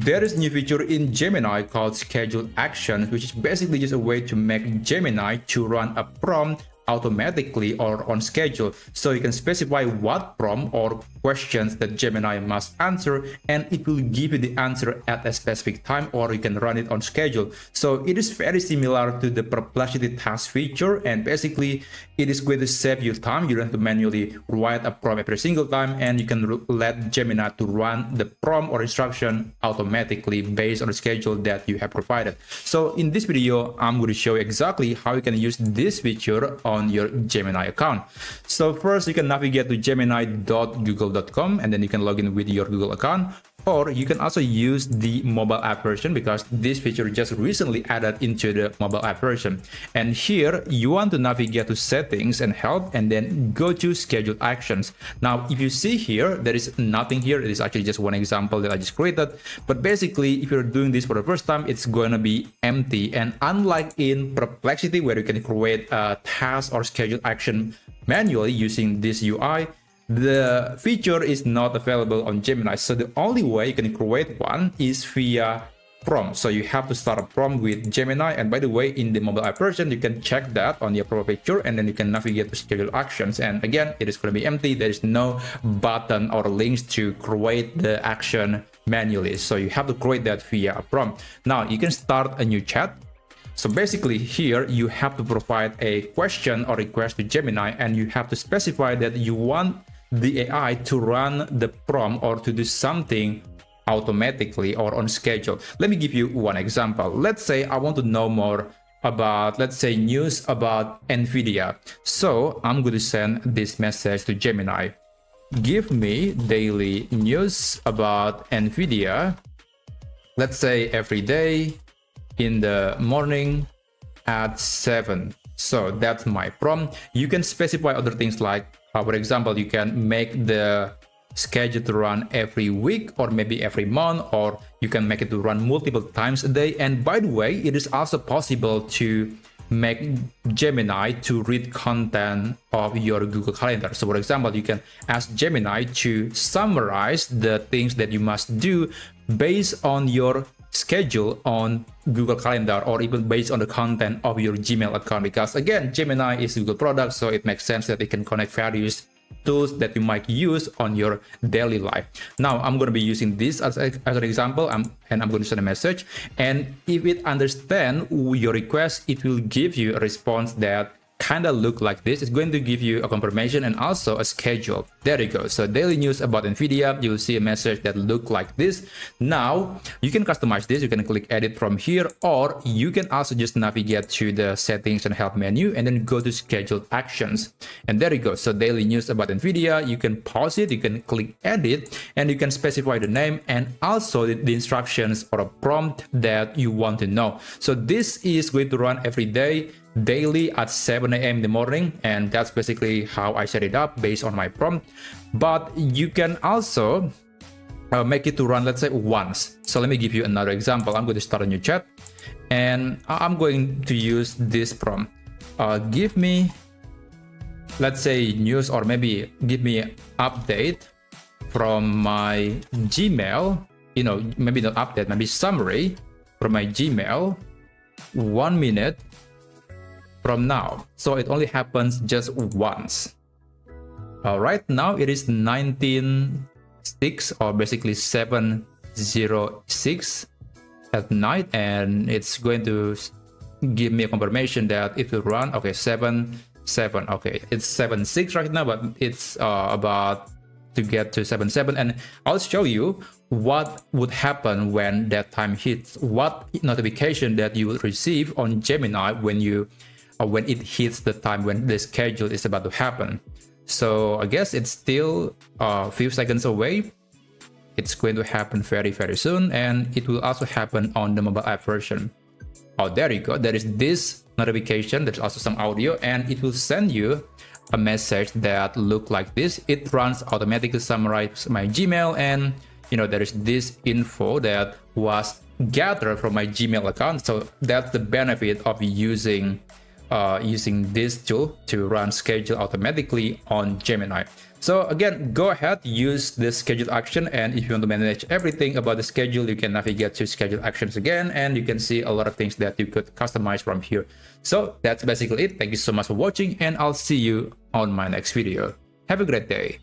there is a new feature in Gemini called scheduled actions, which is basically just a way to make Gemini to run a prompt automatically or on schedule. So you can specify what prompt or questions that Gemini must answer and it will give you the answer at a specific time or you can run it on schedule. So it is very similar to the Perplexity task feature and basically it is going to save you time. You don't have to manually write a prompt every single time and you can let Gemini to run the prompt or instruction automatically based on the schedule that you have provided. So in this video, I'm going to show you exactly how you can use this feature on your Gemini account. So first you can navigate to gemini.google.com and then you can log in with your Google account or you can also use the mobile app version because this feature just recently added into the mobile app version. And here you want to navigate to settings and help and then go to scheduled actions. Now, if you see here, there is nothing here. It is actually just one example that I just created. But basically, if you're doing this for the first time, it's going to be empty. And unlike in Perplexity, where you can create a task or scheduled action manually using this UI, the feature is not available on Gemini. So the only way you can create one is via prompt. So you have to start a prompt with Gemini. And by the way, in the mobile app version, you can check that on your profile picture and then you can navigate to schedule actions. And again, it is going to be empty. There is no button or links to create the action manually. So you have to create that via a prompt. Now you can start a new chat so basically here you have to provide a question or request to Gemini and you have to specify that you want the AI to run the prompt or to do something automatically or on schedule. Let me give you one example. Let's say I want to know more about, let's say, news about NVIDIA. So I'm going to send this message to Gemini. Give me daily news about NVIDIA, let's say every day in the morning at 7. So that's my prompt. You can specify other things like Uh, for example, you can make the schedule to run every week or maybe every month, or you can make it to run multiple times a day. And by the way, it is also possible to make Gemini to read content of your Google Calendar. So for example, you can ask Gemini to summarize the things that you must do based on your schedule on Google Calendar or even based on the content of your Gmail account because again Gemini is a Google product so it makes sense that it can connect various tools that you might use on your daily life. Now I'm going to be using this as, a, as an example I'm, and I'm going to send a message and if it understands your request it will give you a response that kind of look like this. It's going to give you a confirmation and also a schedule. There you go. So daily news about NVIDIA, you will see a message that look like this. Now you can customize this. You can click edit from here, or you can also just navigate to the settings and help menu and then go to scheduled actions. And there you go. So daily news about NVIDIA, you can pause it, you can click edit and you can specify the name and also the instructions or a prompt that you want to know. So this is going to run every day daily at 7 a.m. in the morning and that's basically how I set it up based on my prompt. But you can also uh, make it to run let's say once. So let me give you another example. I'm going to start a new chat and I'm going to use this prompt. Uh, give me let's say news or maybe give me update from my Gmail you know maybe not update maybe summary from my Gmail. One minute from now. So it only happens just once. Right, now it is 196 or basically 706 at night and it's going to give me a confirmation that it will run okay 7 7 okay it's 7 6 right now but it's uh, about to get to 7 7 and i'll show you what would happen when that time hits what notification that you will receive on gemini when you or when it hits the time when the schedule is about to happen. So I guess it's still a few seconds away. It's going to happen very, very soon. And it will also happen on the mobile app version. Oh, there you go. There is this notification. There's also some audio and it will send you a message that look like this. It runs automatically summarize my Gmail and you know, there is this info that was gathered from my Gmail account. So that's the benefit of using uh, using this tool to run schedule automatically on Gemini. So again, go ahead, use this schedule action. And if you want to manage everything about the schedule, you can navigate to schedule actions again, and you can see a lot of things that you could customize from here. So that's basically it. Thank you so much for watching, and I'll see you on my next video. Have a great day.